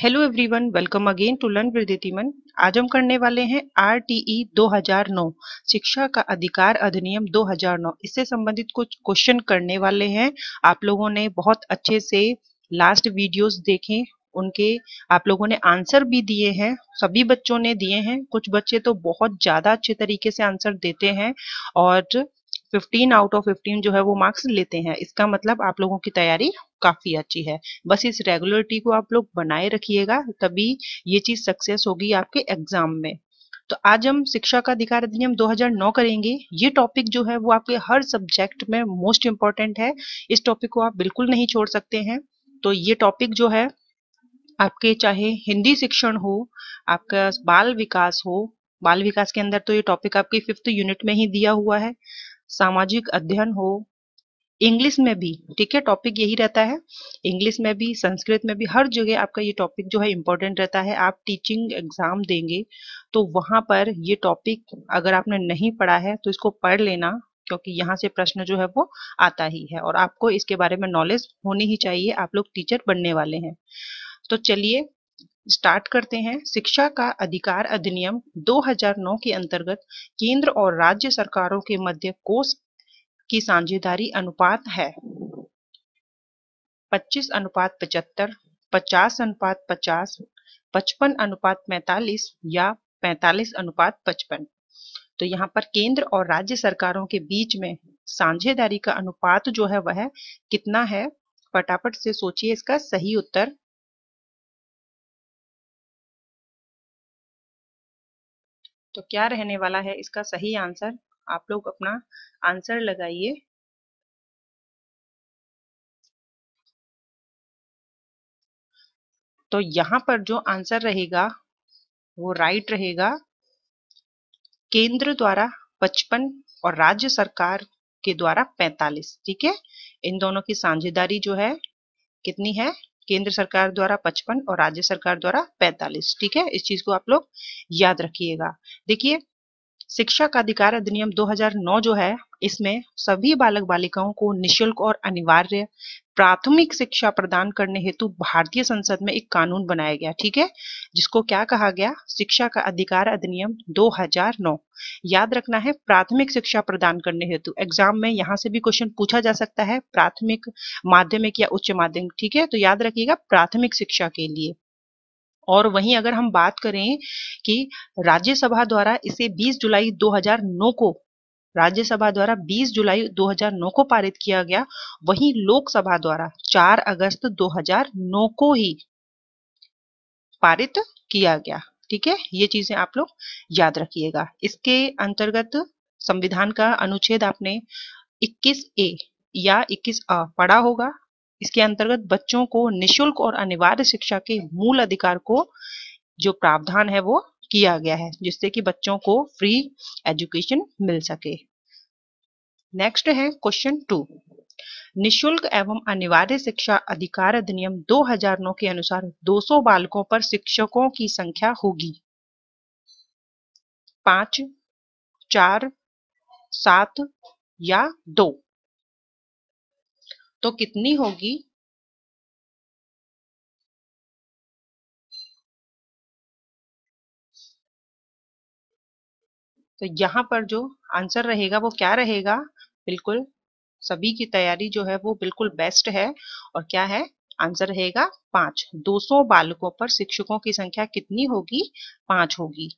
Hello everyone welcome again to learn विदितिमन आज हम करने वाले हैं आरटीई 2009 शिक्षा का अधिकार अधिनियम 2009 इससे संबंधित कुछ क्वेश्चन करने वाले हैं। आप लोगों ने बहुत अच्छे से लास्ट वीडियोस देखे, उनके आप लोगों ने आंसर भी दिए हैं, सभी बच्चों ने दिए हैं। कुछ बच्चे तो बहुत ज़्यादा अच्छे तरीके से आंसर देते हैं और 15 आउट ऑफ़ 15 जो है वो मार्क्स लेते हैं। इसका मतलब आप लोगों की तैयारी काफ़ी अच्छी है। बस इस रेगुलरिटी को आप लोग बनाए रखिएगा, तभी ये चीज़ सक्सेस होगी आपके एग्ज़ाम में। तो आज हम शिक्षा का अधिकार अधिनियम 2009 करेंगे। ये टॉपिक जो है वो आपके हर सब्जेक्ट में मोस्ट इंपॉर्टेंट है। इस टॉपिक को आप बिल्कुल नहीं छोड़ सकते हैं। तो ये टॉपिक जो है, आपके चाहे हिंदी शिक्षण हो, आपका बाल विकास हो, बाल विकास के अंदर तो ये टॉपिक आपके फिफ्थ यूनिट में ही दिया हुआ है। सामाजिक अध्ययन हो इंग्लिश में भी, ठीक है टॉपिक यही रहता है। इंग्लिश में भी, संस्कृत में भी, हर जगह आपका ये टॉपिक जो है इम्पोर्टेंट रहता है। आप टीचिंग एग्ज़ाम देंगे तो वहाँ पर ये टॉपिक अगर आपने नहीं पढ़ा है तो इसको पढ़ लेना, क्योंकि यहाँ से प्रश्न जो है वो आता ही है और आपको इसके बारे में नॉलेज होनी ही चाहिए। आप लोग टीचर बनने वाले हैं। तो चलिए स्टार्ट करते हैं। शिक्षा का अधिकार अधिनियम 2009 के अंतर्गत केंद्र और राज्य सरकारों के मध्य कोष की साझेदारी अनुपात है। 25 अनुपात 75, 50 अनुपात 50, 55 अनुपात 45 या 45 अनुपात 55 तो यहाँ पर केंद्र और राज्य सरकारों के बीच में साझेदारी का अनुपात जो है वह कितना है? फटाफट से सोचिए इसका सही उत्तर। तो क्या रहने वाला है इसका सही आंसर? आप लोग अपना आंसर लगाइए। तो यहाँ पर जो आंसर रहेगा, वो राइट रहेगा। केंद्र द्वारा 55 और राज्य सरकार के द्वारा 45 ठीक है? इन दोनों की साझेदारी जो है, कितनी है? केंद्र सरकार द्वारा 55 और राज्य सरकार द्वारा 45 ठीक है? इस चीज़ को आप लोग याद रखिएगा। देखिए शिक्षा का अधिकार अधिनियम 2009 जो है, इसमें सभी बालक बालिकाओं को निशुल्क और अनिवार्य प्राथमिक शिक्षा प्रदान करने हेतु भारतीय संसद में एक कानून बनाया गया, ठीक है? जिसको क्या कहा गया? शिक्षा का अधिकार अधिनियम 2009 याद रखना है, प्राथमिक शिक्षा प्रदान करने हेतु। एग्ज़ाम में यहाँ से भी क्वेश्चन पूछा जा सकता है, प्राथमिक माध्यमिक या उच्च माध्यमिक, ठीक है? तो याद रखिएगा, प्राथमिक शिक्षा के लिए। और वहीं अगर हम बात करें कि राज्यसभा द्वारा इसे 20 जुलाई 2009 को, राज्यसभा द्वारा 20 जुलाई 2009 को पारित किया गया, वहीं लोकसभा द्वारा 4 अगस्त 2009 को ही पारित किया गया। ठीक है? ये चीज़ें आप लोग याद रखिएगा। इसके अंतर्गत संविधान का अनुच्छेद आपने 21 ए या 21 अ पढ़ा होगा। इसके अंतर्गत बच्चों को निशुल्क और अनिवार्य शिक्षा के मूल अधिकार को जो प्रावधान है वो किया गया है, जिससे कि बच्चों को फ्री एजुकेशन मिल सके। नेक्स्ट है क्वेश्चन टू निशुल्क एवं अनिवार्य शिक्षा अधिकार अधिनियम 2009 के अनुसार 200 बालकों पर शिक्षकों की संख्या होगी। पाँच, चार, सात या दो। तो कितनी होगी? तो यहाँ पर जो आंसर रहेगा, वो क्या रहेगा? बिल्कुल, सभी की तैयारी जो है वो बिल्कुल बेस्ट है। और क्या है? आंसर रहेगा पाँच। 200 बालकों पर शिक्षकों की संख्या कितनी होगी? पाँच होगी।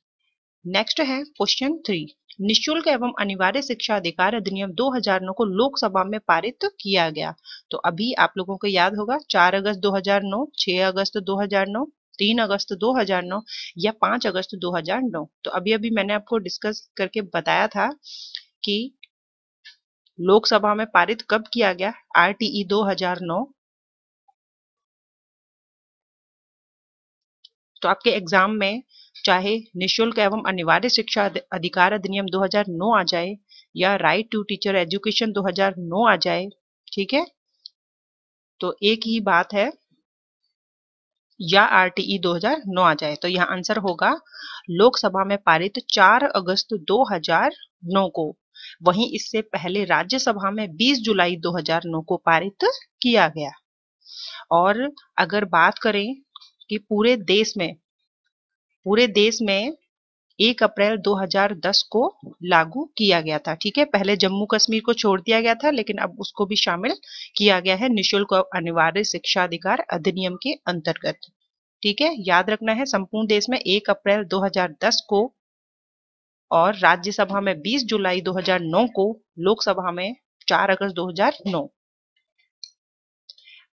नेक्स्ट है क्वेश्चन थ्री निशुल्क एवं अनिवार्य शिक्षा अधिकार अधिनियम 2009 को लोकसभा में पारित किया गया। तो अभी आप लोगों को याद होगा 4 अगस्त 2009 6 अगस्त 2009 3 अगस्त 2009 या 5 अगस्त 2009 तो अभी अभी मैंने आपको डिस्कस करके बताया था कि लोकसभा में पारित कब किया गया? आरटीई 2009 तो आपके एग्ज़ाम में चाहे निशुल्क एवं अनिवार्य शिक्षा अधिकार अधिनियम 2009 आ जाए या राइट टू टीचर एजुकेशन 2009 आ जाए, ठीक है? तो एक ही बात है, या आरटीई 2009 आ जाए तो यह आंसर होगा, लोकसभा में पारित 4 अगस्त 2009 को। वहीं इससे पहले राज्यसभा में 20 जुलाई 2009 को पारित किया गया। और अगर बात करें कि पूरे देश में पूरे देश में एक अप्रैल 2010 को लागू किया गया था, ठीक है? पहले जम्मू कश्मीर को छोड़ दिया गया था, लेकिन अब उसको भी शामिल किया गया है निशुल्क अनिवार्य शिक्षा अधिकार अधिनियम के अंतर्गत, ठीक है? याद रखना है, संपूर्ण देश में एक अप्रैल 2010 को और राज्यसभा में 20 जुलाई 2009 को, लोकसभा में 4 अगस्त 2009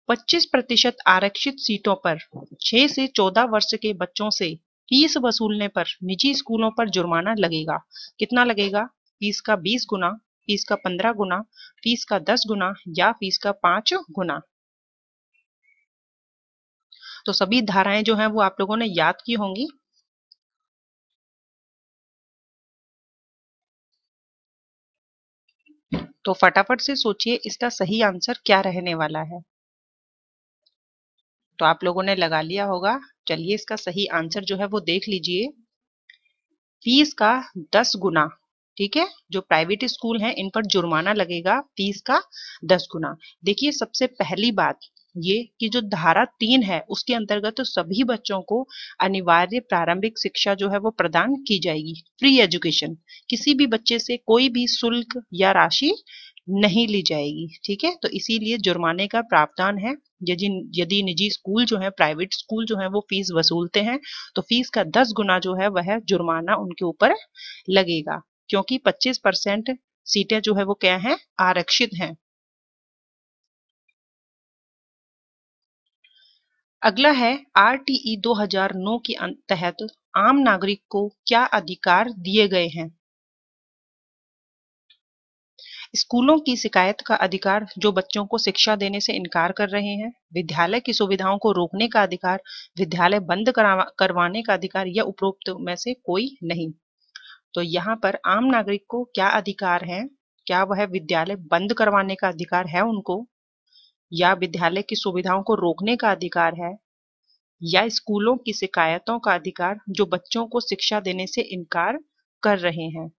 25 प्रतिशत आरक्षित सीटों पर 6 से 14 वर्ष के बच्चों से फ़ीस वसूलने पर, निजी स्कूलों पर जुर्माना लगेगा। कितना लगेगा? फ़ीस का 20 गुना, फ़ीस का 15 गुना, फ़ीस का 10 गुना या फ़ीस का 5 गुना? तो सभी धाराएँ जो हैं वो आप लोगों ने याद की होंगी। तो फटाफट से सोचिए इसका सही आंसर क्या रहने वाला है। तो आप लोगों ने लगा लिया होगा चलिए इसका सही आंसर जो है वो देख लीजिए। फ़ीस का दस गुना, ठीक है? जो प्राइवेट स्कूल हैं, इन पर जुर्माना लगेगा, फ़ीस का दस गुना। देखिए, सबसे पहली बात ये कि जो धारा तीन है, उसके अंतर्गत तो सभी बच्चों को अनिवार्य प्रारंभिक शिक्षा जो है वो प्रदान की जाएगी। फ्री एजुकेशन किसी भी बच्चे से कोई भी शुल्क या राशि नहीं ली जाएगी, ठीक है? तो इसीलिए जुर्माने का प्रावधान है। यदि यदि निजी स्कूल जो है, प्राइवेट स्कूल जो है, वो फ़ीस वसूलते हैं तो फ़ीस का दस गुना जो है, वह जुर्माना उनके ऊपर लगेगा, क्योंकि 25 परसेंट सीटें जो है, वो क्या है? आरक्षित हैं। अगला है, आरटीई 2009 के तहत आम नागरिक को क्या अधिकार दिए गए हैं? स्कूलों की शिकायत का अधिकार जो बच्चों को शिक्षा देने से इनकार कर रहे हैं, विद्यालय की सुविधाओं को रोकने का अधिकार, विद्यालय बंद करवाने का अधिकार या उपरोक्त में से कोई नहीं। तो यहाँ पर आम नागरिक को क्या अधिकार है? क्या वह विद्यालय बंद करवाने का अधिकार है उनको? या विद्यालय की सुविधाओं को रोकने का अधिकार है? या स्कूलों की शिकायतों का अधिकार जो बच्चों को शिक्षा देने से इनकार कर रहे हैं?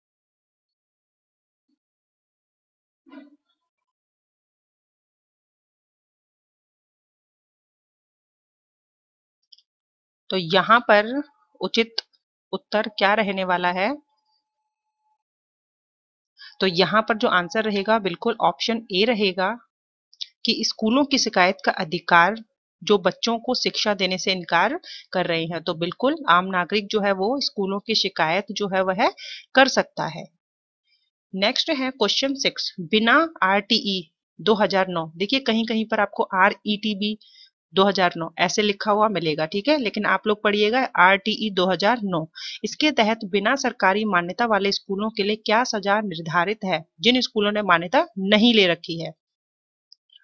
तो यहाँ पर उचित उत्तर क्या रहने वाला है? तो यहाँ पर जो आंसर रहेगा, बिल्कुल ऑप्शन ए रहेगा कि स्कूलों की शिकायत का अधिकार जो बच्चों को शिक्षा देने से इनकार कर रहे हैं। तो बिल्कुल आम नागरिक जो है वो स्कूलों की शिकायत जो है वह कर सकता है। नेक्स्ट है क्वेश्चन सिक्स बिना आरटीई 2009 देखिए कहीं कहीं पर आपको आर टी बी 2009 ऐसे लिखा हुआ मिलेगा, ठीक है? लेकिन आप लोग पढ़िएगा आर टी ई 2009 इसके तहत बिना सरकारी मान्यता वाले स्कूलों के लिए क्या सजा निर्धारित है, जिन स्कूलों ने मान्यता नहीं ले रखी है?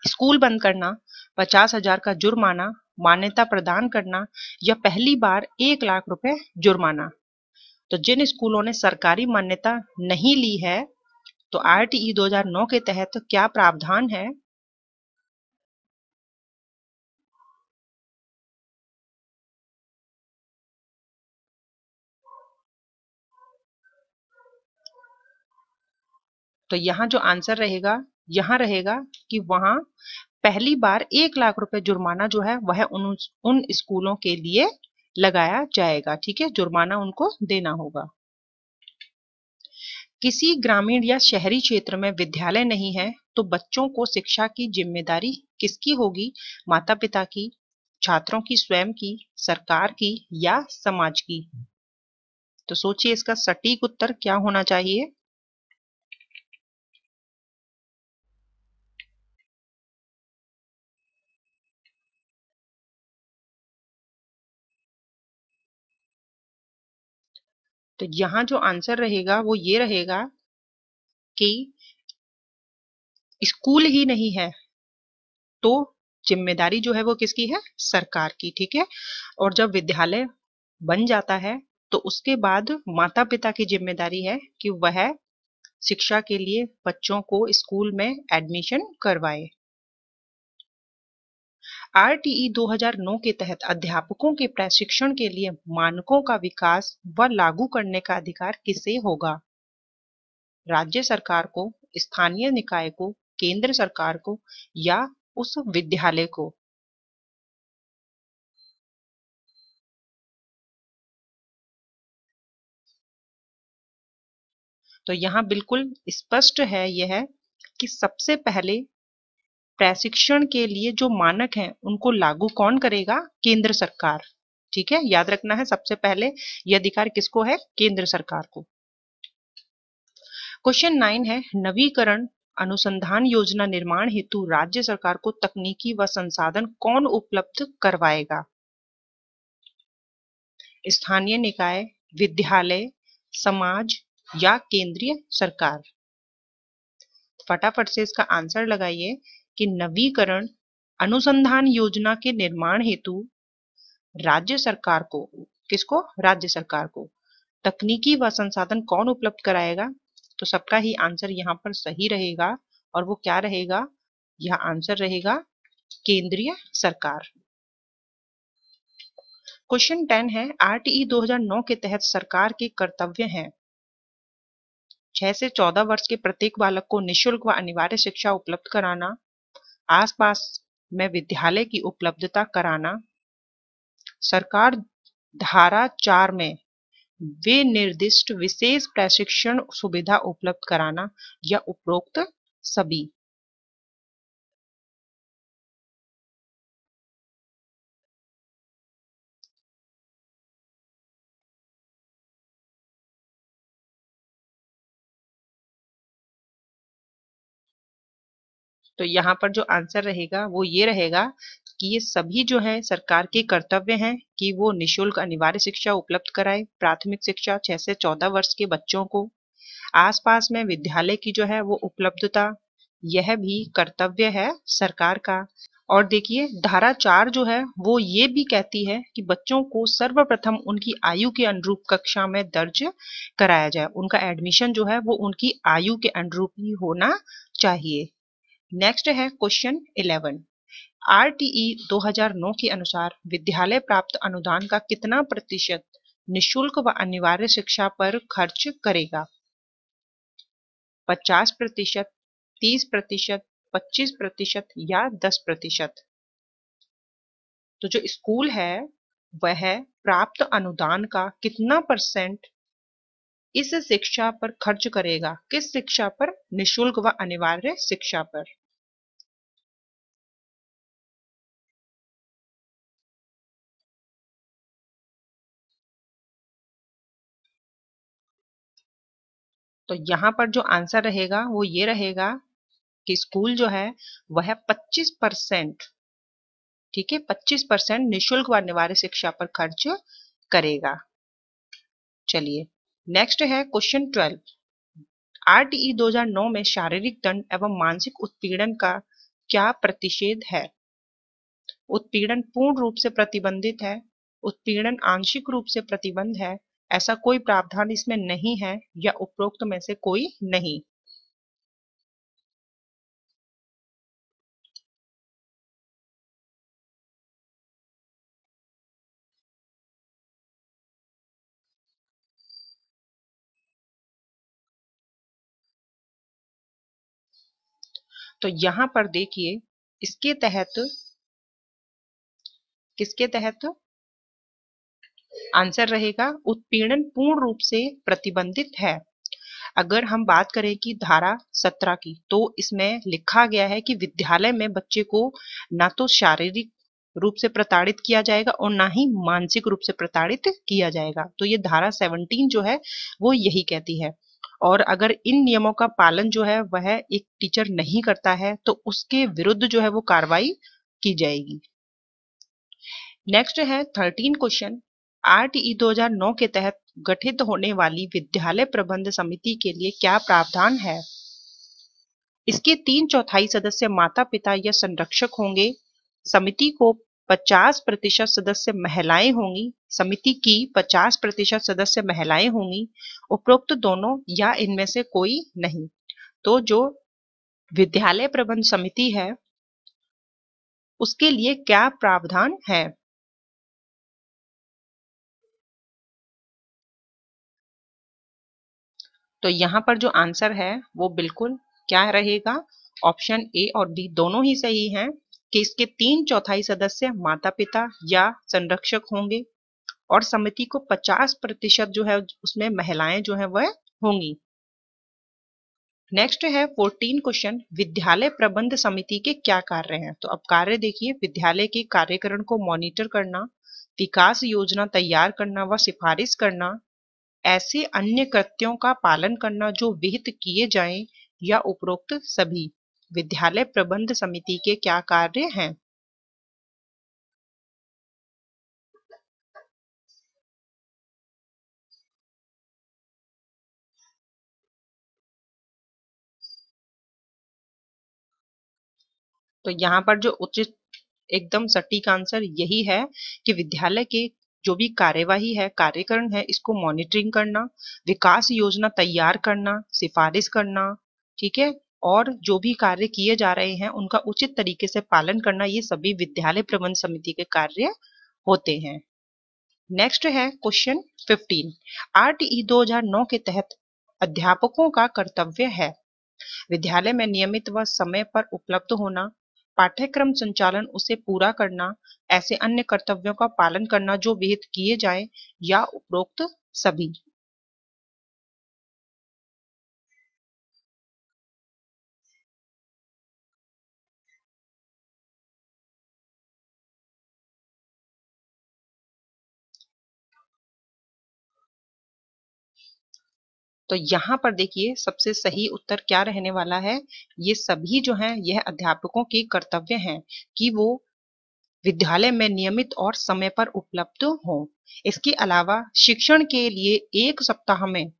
स्कूल बंद करना, पचास हज़ार का जुर्माना, मान्यता प्रदान करना या पहली बार एक लाख रुपए जुर्माना? तो जिन स्कूलों ने सरकारी मान्यता नहीं ली है तो आर टी ई 2009 के तहत क्या प्रावधान है? तो यहाँ जो आंसर रहेगा, यहाँ रहेगा कि वहाँ पहली बार एक लाख रुपए जुर्माना जो है, वह उन उन स्कूलों के लिए लगाया जाएगा, ठीक है? जुर्माना उनको देना होगा। किसी ग्रामीण या शहरी क्षेत्र में विद्यालय नहीं है तो बच्चों को शिक्षा की ज़िम्मेदारी किसकी होगी? माता पिता की, छात्रों की, स्वयं की, सरकार की या समाज की? तो सोचिए इसका सटीक उत्तर क्या होना चाहिए? तो यहाँ जो आंसर रहेगा वो ये रहेगा कि स्कूल ही नहीं है तो ज़िम्मेदारी जो है वो किसकी है? सरकार की, ठीक है? और जब विद्यालय बन जाता है तो उसके बाद माता पिता की ज़िम्मेदारी है कि वह शिक्षा के लिए बच्चों को स्कूल में एडमिशन करवाए। आरटीई 2009 के तहत अध्यापकों के प्रशिक्षण के लिए मानकों का विकास व लागू करने का अधिकार किसे होगा? राज्य सरकार को, स्थानीय निकाय को, केंद्र सरकार को या उस विद्यालय को? तो यहाँ बिल्कुल स्पष्ट है यह कि सबसे पहले प्रशिक्षण के लिए जो मानक हैं, उनको लागू कौन करेगा? केंद्र सरकार। ठीक है? याद रखना है सबसे पहले यह अधिकार किसको है? केंद्र सरकार को। क्वेश्चन नाइन है, नवीकरण अनुसंधान योजना निर्माण हेतु राज्य सरकार को तकनीकी व संसाधन कौन उपलब्ध करवाएगा? स्थानीय निकाय, विद्यालय, समाज या केंद्रीय सरकार? फटाफट से इसका आंसर लगाइए। कि नवीकरण अनुसंधान योजना के निर्माण हेतु राज्य सरकार को, किसको? राज्य सरकार को। तकनीकी व संसाधन कौन उपलब्ध कराएगा? तो सबका ही आंसर यहाँ पर सही रहेगा और वो क्या रहेगा? यह आंसर रहेगा केंद्रीय सरकार। क्वेश्चन टेन है, आरटीई 2009 के तहत सरकार के कर्तव्य हैं। छह से चौदह वर्ष के प्रत्येक बालक को निशुल्क व अनिवार्य शिक्षा उपलब्ध कराना आसपास में विद्यालय की उपलब्धता कराना, सरकार धारा चार में वे निर्दिष्ट विशेष प्रशिक्षण सुविधा उपलब्ध कराना या उपरोक्त सभी तो यहाँ पर जो आंसर रहेगा, वो ये रहेगा कि ये सभी जो है, सरकार के कर्तव्य हैं कि वो निशुल्क अनिवार्य शिक्षा उपलब्ध कराए, प्राथमिक शिक्षा छह से चौदह वर्ष के बच्चों को। आसपास में विद्यालय की जो है, वो उपलब्धता, यह भी कर्तव्य है सरकार का। और देखिए, धारा चार जो है, वो ये भी कहती है कि बच्चों को सर्वप्रथम उनकी आयु के अनुरूप कक्षा में दर्ज कराया जाए। उनका एडमिशन जो है, वो उनकी आयु के अनुरूप ही होना चाहिए। नेक्स्ट है क्वेश्चन 11 आरटीई 2009 के अनुसार विद्यालय प्राप्त अनुदान का कितना प्रतिशत निशुल्क व अनिवार्य शिक्षा पर खर्च करेगा? 50 प्रतिशत 30 प्रतिशत 25 प्रतिशत या 10 प्रतिशत? तो जो स्कूल है, वह प्राप्त अनुदान का कितना परसेंट इस शिक्षा पर खर्च करेगा? किस शिक्षा पर? निशुल्क व अनिवार्य शिक्षा पर। तो यहाँ पर जो आंसर रहेगा वो ये रहेगा कि स्कूल जो है, वह 25 परसेंट, ठीक है 25 परसेंट निःशुल्क व अनिवार्य शिक्षा पर खर्च करेगा। चलिए नेक्स्ट है क्वेश्चन 12 आरटीई 2009 में शारीरिक दंड एवं मानसिक उत्पीड़न का क्या प्रतिषेध है? उत्पीड़न पूर्ण रूप से प्रतिबंधित है, उत्पीड़न आंशिक रूप से प्रतिबंध है ऐसा कोई प्रावधान इसमें नहीं है या उपरोक्त में से कोई नहीं। तो यहाँ पर देखिए, इसके तहत, किसके तहत? आंसर रहेगा, उत्पीड़न पूर्ण रूप से प्रतिबंधित है। अगर हम बात करें कि धारा सत्रह की तो इसमें लिखा गया है कि विद्यालय में बच्चे को ना तो शारीरिक रूप से प्रताड़ित किया जाएगा और ना ही मानसिक रूप से प्रताड़ित किया जाएगा। तो ये धारा 17 जो है, वो यही कहती है। और अगर इन नियमों का पालन जो है, वह एक टीचर नहीं करता है तो उसके विरुद्ध जो है, वो कार्रवाई की जाएगी। नेक्स्ट है थर्टीन क्वेश्चन आरटीई 2009 के तहत गठित होने वाली विद्यालय प्रबंध समिति के लिए क्या प्रावधान है? इसके तीन चौथाई सदस्य माता पिता या संरक्षक होंगे। समिति को 50 प्रतिशत सदस्य महिलाएँ होंगी। समिति की 50 प्रतिशत सदस्य महिलाएँ होंगी। उपरोक्त दोनों या इनमें से कोई नहीं। तो जो विद्यालय प्रबंध समिति है, उसके लिए क्या प्रावधान है? तो यहाँ पर जो आंसर है, वो बिल्कुल क्या रहेगा? ऑप्शन ए और डी दोनों ही सही हैं कि इसके तीन चौथाई सदस्य माता पिता या संरक्षक होंगे और समिति को 50 प्रतिशत जो है, उसमें महिलाएँ जो है, वह होंगी। नेक्स्ट है फोर्टीन क्वेश्चन विद्यालय प्रबंध समिति के क्या कार्य हैं? तो अब कार्य देखिए, विद्यालय के कार्यकरण को मॉनिटर करना, विकास योजना तैयार करना व सिफारिश करना ऐसे अन्य कृत्यों का पालन करना जो विहित किए जाएँ या उपरोक्त सभी। विद्यालय प्रबंध समिति के क्या कार्य हैं? तो यहाँ पर जो उचित, एकदम सटीक आंसर यही है कि विद्यालय के जो भी कार्यवाही है, कार्यकरण है, इसको मॉनिटरिंग करना, विकास योजना तैयार करना, सिफारिश करना, ठीक है? और जो भी कार्य किए जा रहे हैं, उनका उचित तरीके से पालन करना, ये सभी विद्यालय प्रबंध समिति के कार्य होते हैं। नेक्स्ट है क्वेश्चन 15 आरटीई 2009 के तहत अध्यापकों का कर्तव्य है। विद्यालय में नियमित व समय पर उपलब्ध होना पाठ्यक्रम संचालन उसे पूरा करना, ऐसे अन्य कर्तव्यों का पालन करना जो विहित किए जाए या उपरोक्त सभी। तो यहाँ पर देखिए सबसे सही उत्तर क्या रहने वाला है? ये सभी जो हैं, यह अध्यापकों के कर्तव्य हैं कि वो विद्यालय में नियमित और समय पर उपलब्ध हो। इसके अलावा शिक्षण के लिए एक सप्ताह में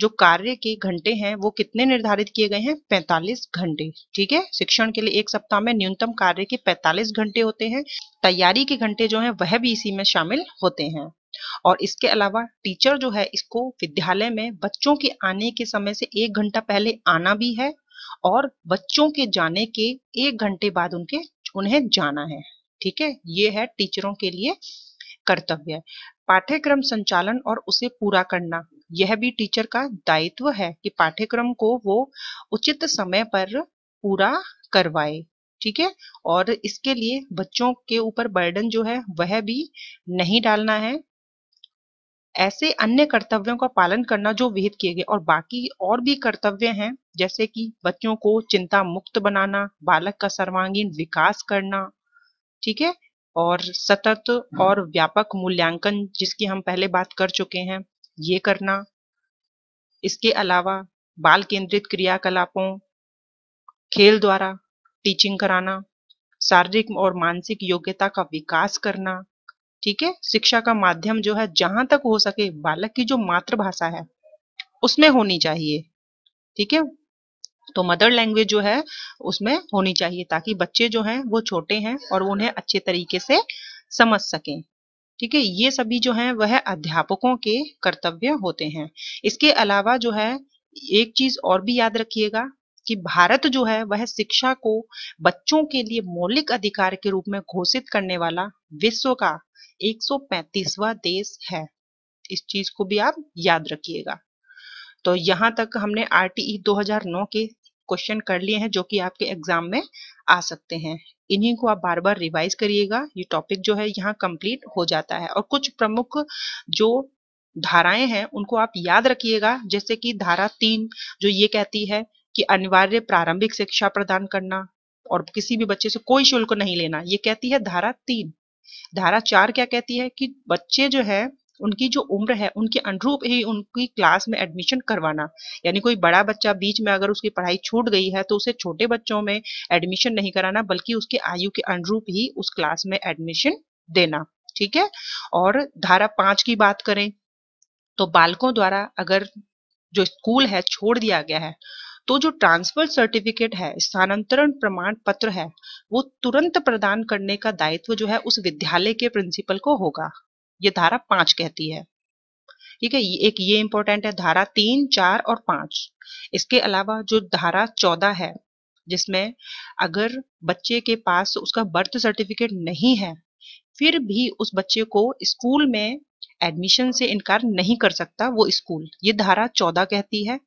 जो कार्य के घंटे हैं, वो कितने निर्धारित किए गए हैं? 45 घंटे, ठीक है? शिक्षण के लिए एक सप्ताह में न्यूनतम कार्य के 45 घंटे होते हैं। तैयारी के घंटे जो हैं, वह भी इसी में शामिल होते हैं। और इसके अलावा टीचर जो है, इसको विद्यालय में बच्चों के आने के समय से एक घंटा पहले आना भी है और बच्चों के जाने के एक घंटे बाद उनके, उन्हें जाना है। ठीक है? ये है टीचरों के लिए कर्तव्य। पाठ्यक्रम संचालन और उसे पूरा करना, यह भी टीचर का दायित्व है कि पाठ्यक्रम को वो उचित समय पर पूरा करवाए। ठीक है? और इसके लिए बच्चों के ऊपर बर्डन जो है, वह भी नहीं डालना है। ऐसे अन्य कर्तव्यों का पालन करना जो विहित किए गए और बाकी और भी कर्तव्य हैं, जैसे कि बच्चों को चिंता मुक्त बनाना, बालक का सर्वांगीण विकास करना, ठीक है? और सतत और व्यापक मूल्यांकन जिसकी हम पहले बात कर चुके हैं, ये करना। इसके अलावा बाल केंद्रित क्रियाकलापों, खेल द्वारा टीचिंग कराना, शारीरिक और मानसिक योग्यता का विकास करना ठीक है? शिक्षा का माध्यम जो है, जहाँ तक हो सके, बालक की जो मातृभाषा है, उसमें होनी चाहिए। ठीक है? तो मदर लैंग्वेज जो है, उसमें होनी चाहिए ताकि बच्चे जो हैं, वो छोटे हैं और उन्हें अच्छे तरीके से समझ सकें। ठीक है? ये सभी जो हैं, वह अध्यापकों के कर्तव्य होते हैं। इसके अलावा जो है, एक चीज़ और भी याद रखिएगा कि भारत जो है, वह शिक्षा को बच्चों के लिए मौलिक अधिकार के रूप में घोषित करने वाला विश्व का 135वां देश है। इस चीज़ को भी आप याद रखिएगा। तो यहाँ तक हमने आरटीई 2009 के क्वेश्चन कर लिए हैं, जो कि आपके एग्ज़ाम में आ सकते हैं। इन्हीं को आप बार बार रिवाइज करिएगा। ये टॉपिक जो है, यहाँ कंप्लीट हो जाता है। और कुछ प्रमुख जो धाराएँ हैं, उनको आप याद रखिएगा। जैसे कि धारा तीन, जो ये कहती है कि अनिवार्य प्रारंभिक शिक्षा प्रदान करना और किसी भी बच्चे से कोई शुल्क नहीं लेना, ये कहती है धारा तीन। धारा चार क्या कहती है कि बच्चे जो है, उनकी जो उम्र है, उनके अनुरूप ही उनकी क्लास में एडमिशन करवाना। यानी कोई बड़ा बच्चा बीच में अगर उसकी पढ़ाई छूट गई है तो उसे छोटे बच्चों में एडमिशन नहीं कराना, बल्कि उसके आयु के अनुरूप ही उस क्लास में एडमिशन देना। ठीक है? और धारा पाँच की बात करें तो बालकों द्वारा अगर जो स्कूल है, छोड़ दिया गया है तो जो ट्रांसफ़र सर्टिफिकेट है, स्थानांतरण प्रमाण पत्र है, वो तुरंत प्रदान करने का दायित्व जो है उस विद्यालय के प्रिंसिपल को होगा। ये धारा पाँच कहती है। ठीक है एक ये इंपॉर्टेंट है, धारा तीन, चार और पाँच। इसके अलावा जो धारा चौदह है, जिसमें अगर बच्चे के पास उसका बर्थ सर्टिफिकेट नहीं है, फिर भी उस बच्चे को स्कूल में एडमिशन से इनकार नहीं कर सकता वो स्कूल ये धारा चौदह कहती है।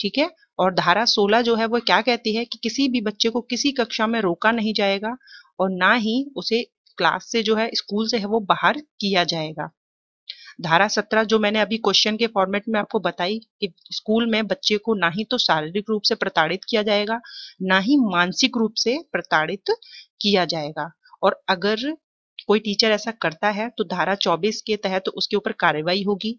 ठीक है? और धारा 16 जो है वो क्या कहती है कि किसी भी बच्चे को किसी कक्षा में रोका नहीं जाएगा और ना ही उसे क्लास से जो है स्कूल से है वो बाहर किया जाएगा। धारा सत्रह जो मैंने अभी क्वेश्चन के फॉर्मेट में आपको बताई कि स्कूल में बच्चे को ना ही तो शारीरिक रूप से प्रताड़ित किया जाएगा, ना ही मानसिक रूप से प्रताड़ित किया जाएगा। और अगर कोई टीचर ऐसा करता है तो धारा 24 के तहत तो उसके ऊपर कार्रवाई होगी।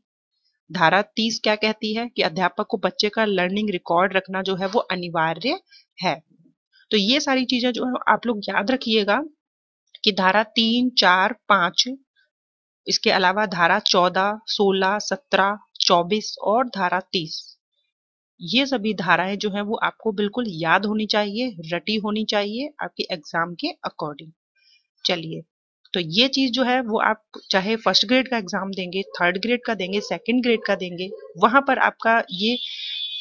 धारा 30 क्या कहती है कि अध्यापक को बच्चे का लर्निंग रिकॉर्ड रखना जो है वो अनिवार्य है। तो ये सारी चीज़ें जो है, आप लोग याद रखिएगा कि धारा तीन, चार, पाँच, इसके अलावा धारा चौदह, सोलह, सत्रह, चौबीस और धारा तीस, ये सभी धाराएँ जो है वो आपको बिल्कुल याद होनी चाहिए, रटी होनी चाहिए आपके एग्ज़ाम के अकॉर्डिंग चलिए तो ये चीज़ जो है, वो आप चाहे फ़र्स्ट ग्रेड का एग्ज़ाम देंगे थर्ड ग्रेड का देंगे सेकेंड ग्रेड का देंगे, वहाँ पर आपका ये,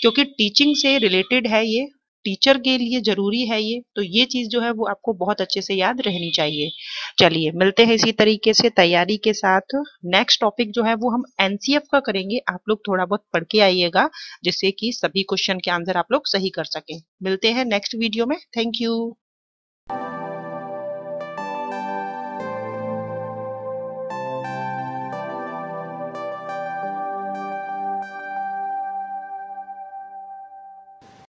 क्योंकि टीचिंग से रिलेटेड है ये टीचर के लिए ज़रूरी है ये तो ये चीज़ जो है वो आपको बहुत अच्छे से याद रहनी चाहिए। चलिए, मिलते हैं इसी तरीके से तैयारी के साथ। नेक्स्ट टॉपिक जो है, वो हम एनसीएफ का करेंगे। आप लोग थोड़ा बहुत पढ़ के आइएगा, जिससे कि सभी क्वेश्चन के आंसर आप लोग सही कर सकें। मिलते हैं नेक्स्ट वीडियो में। Thank you